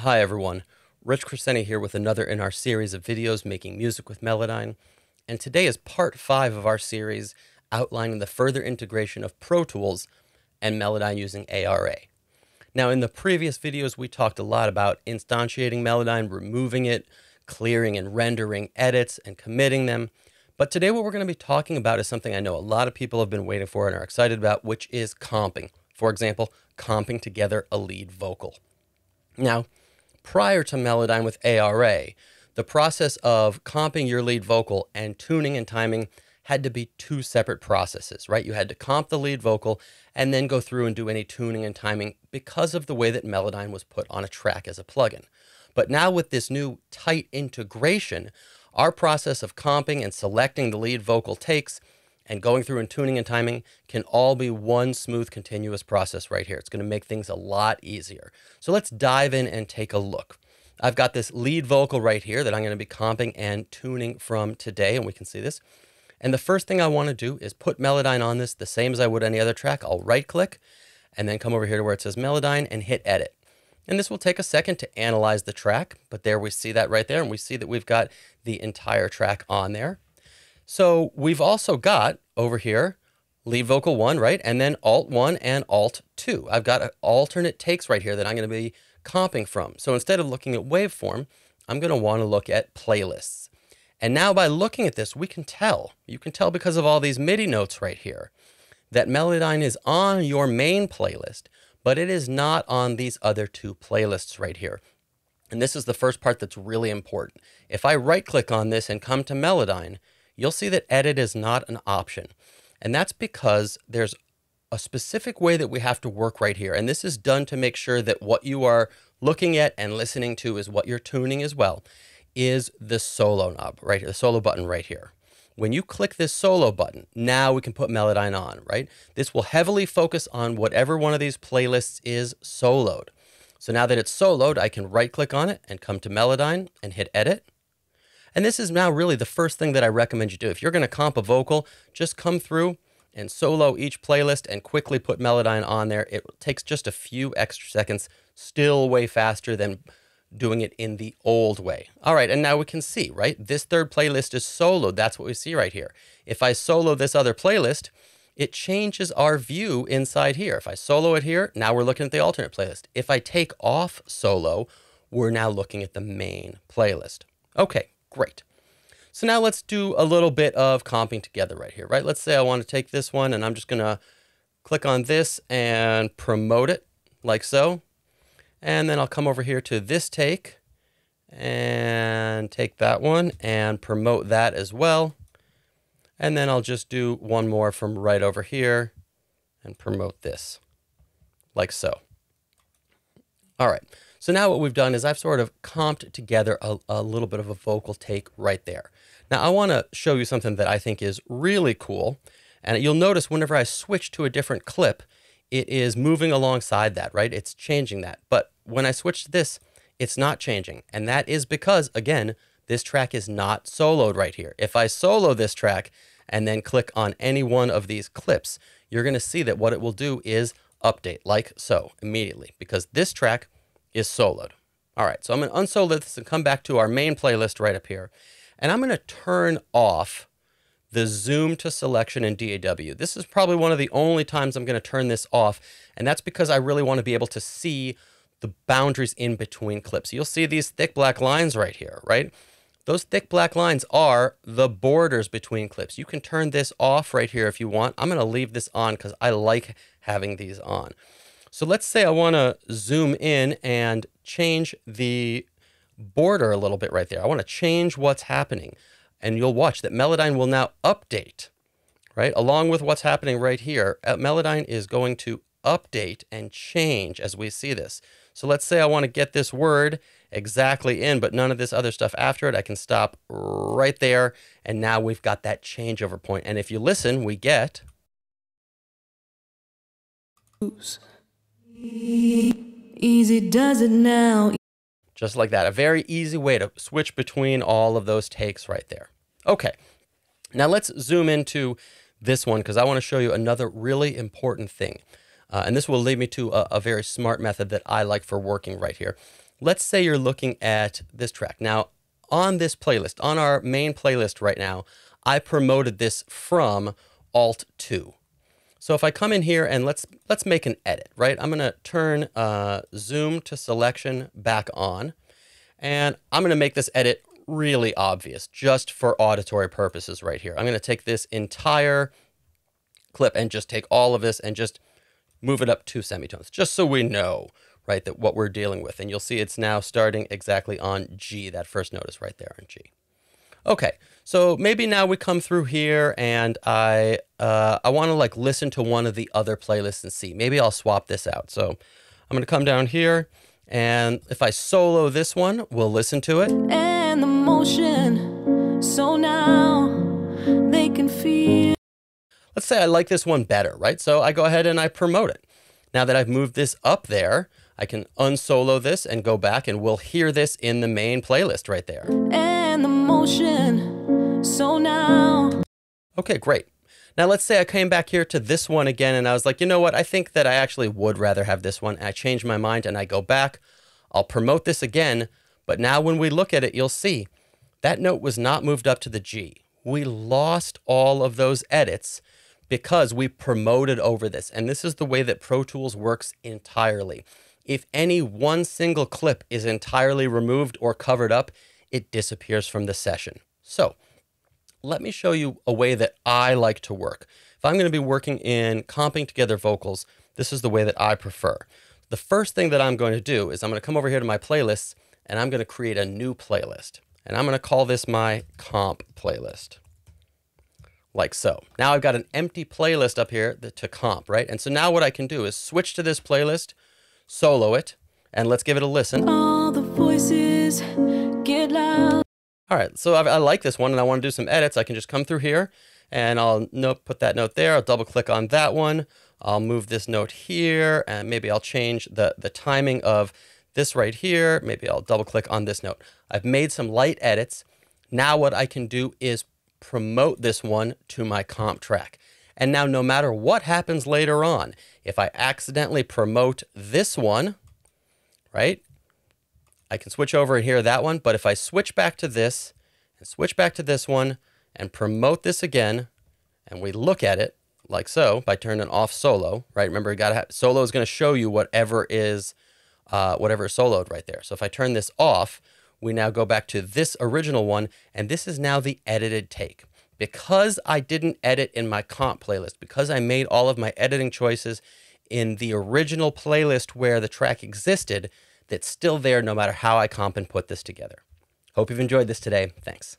Hi everyone, Rich Crescenti here with another in our series of videos making music with Melodyne. And today is part five of our series outlining the further integration of Pro Tools and Melodyne using ARA. Now in the previous videos we talked a lot about instantiating Melodyne, removing it, clearing and rendering edits and committing them. But today what we're going to be talking about is something I know a lot of people have been waiting for and are excited about, which is comping. For example, comping together a lead vocal. Now, prior to Melodyne with ARA, the process of comping your lead vocal and tuning and timing had to be two separate processes, right? You had to comp the lead vocal and then go through and do any tuning and timing because of the way that Melodyne was put on a track as a plugin. But now with this new tight integration, our process of comping and selecting the lead vocal takes and going through and tuning and timing can all be one smooth continuous process right here. It's going to make things a lot easier. So let's dive in and take a look. I've got this lead vocal right here that I'm going to be comping and tuning from today, and we can see this. And the first thing I want to do is put Melodyne on this the same as I would any other track. I'll right click and then come over here to where it says Melodyne and hit edit. And this will take a second to analyze the track, but there we see that right there, and we see that we've got the entire track on there. So we've also got over here lead vocal one, right? And then alt one and alt two. I've got alternate takes right here that I'm going to be comping from. So instead of looking at waveform, I'm going to want to look at playlists. And now by looking at this, we can tell, you can tell because of all these MIDI notes right here, that Melodyne is on your main playlist, but it is not on these other two playlists right here. And this is the first part that's really important. If I right click on this and come to Melodyne, you'll see that edit is not an option. And that's because there's a specific way that we have to work right here. And this is done to make sure that what you are looking at and listening to is what you're tuning as well, is the solo knob right here, the solo button right here. When you click this solo button, now we can put Melodyne on, right? This will heavily focus on whatever one of these playlists is soloed. So now that it's soloed, I can right click on it and come to Melodyne and hit edit. And this is now really the first thing that I recommend you do. If you're going to comp a vocal, just come through and solo each playlist and quickly put Melodyne on there. It takes just a few extra seconds, still way faster than doing it in the old way. All right, and now we can see, right? This third playlist is soloed. That's what we see right here. If I solo this other playlist, it changes our view inside here. If I solo it here, now we're looking at the alternate playlist. If I take off solo, we're now looking at the main playlist. Okay, Great. So now let's do a little bit of comping together right here, right? Let's say I want to take this one and I'm just going to click on this and promote it like so. And then I'll come over here to this take and take that one and promote that as well. And then I'll just do one more from right over here and promote this like so. All right. So now what we've done is I've sort of comped together a, a little bit of a vocal take right there. Now I want to show you something that I think is really cool. And you'll notice whenever I switch to a different clip, it is moving alongside that, right? It's changing that. But when I switch to this, it's not changing. And that is because, again, this track is not soloed right here. If I solo this track and then click on any one of these clips, you're going to see that what it will do is update like so immediately because this track is soloed. All right, so I'm going to unsolo this and come back to our main playlist right up here. And I'm going to turn off the zoom to selection in DAW. This is probably one of the only times I'm going to turn this off. And that's because I really want to be able to see the boundaries in between clips. You'll see these thick black lines right here, right? Those thick black lines are the borders between clips. You can turn this off right here if you want. I'm going to leave this on because I like having these on. So let's say I want to zoom in and change the border a little bit right there. I want to change what's happening. And you'll watch that Melodyne will now update, right? Along with what's happening right here, uh, Melodyne is going to update and change as we see this. So let's say I want to get this word exactly in, but none of this other stuff after it. I can stop right there. And now we've got that changeover point. And if you listen, we get. Oops. Easy does it now. Just like that. A very easy way to switch between all of those takes right there. Okay, now let's zoom into this one because I want to show you another really important thing. Uh, and this will lead me to a, a very smart method that I like for working right here. Let's say you're looking at this track. Now, on this playlist, on our main playlist right now, I promoted this from Alt 2. So if I come in here and let's let's make an edit, right? I'm gonna turn uh, zoom to selection back on, and I'm gonna make this edit really obvious, just for auditory purposes right here. I'm gonna take this entire clip and just take all of this and just move it up two semitones, just so we know, right, that what we're dealing with. And you'll see it's now starting exactly on G. That first note is right there on G. Okay, so maybe now we come through here and I uh, I want to like listen to one of the other playlists and see. Maybe I'll swap this out. So I'm going to come down here and if I solo this one, we'll listen to it. And the motion, so now they can feel. Let's say I like this one better, right? So I go ahead and I promote it. Now that I've moved this up there, I can unsolo this and go back and we'll hear this in the main playlist right there. And the motion, so now. Okay, great. Now let's say I came back here to this one again and I was like, you know what? I think that I actually would rather have this one. I change my mind and I go back. I'll promote this again. But now when we look at it, you'll see that note was not moved up to the G. We lost all of those edits because we promoted over this. And this is the way that Pro Tools works entirely. If any one single clip is entirely removed or covered up, it disappears from the session. So let me show you a way that I like to work. If I'm going to be working in comping together vocals, this is the way that I prefer. The first thing that I'm going to do is I'm going to come over here to my playlists and I'm going to create a new playlist. And I'm going to call this my comp playlist. Like so. Now I've got an empty playlist up here to comp, right? And so now what I can do is switch to this playlist, solo it, and let's give it a listen. All the voices get loud. All right, so I, I like this one and I want to do some edits. I can just come through here and I'll note, put that note there. I'll double click on that one. I'll move this note here and maybe I'll change the, the timing of this right here. Maybe I'll double click on this note. I've made some light edits. Now what I can do is promote this one to my comp track. And now no matter what happens later on, if I accidentally promote this one, right? I can switch over and hear that one, but if I switch back to this and switch back to this one and promote this again, and we look at it like so by turning off solo, right? Remember, got solo is going to show you whatever is uh, whatever is soloed right there. So if I turn this off, we now go back to this original one, and this is now the edited take because I didn't edit in my comp playlist, because I made all of my editing choices in the original playlist where the track existed, that's still there no matter how I comp and put this together. Hope you've enjoyed this today. Thanks.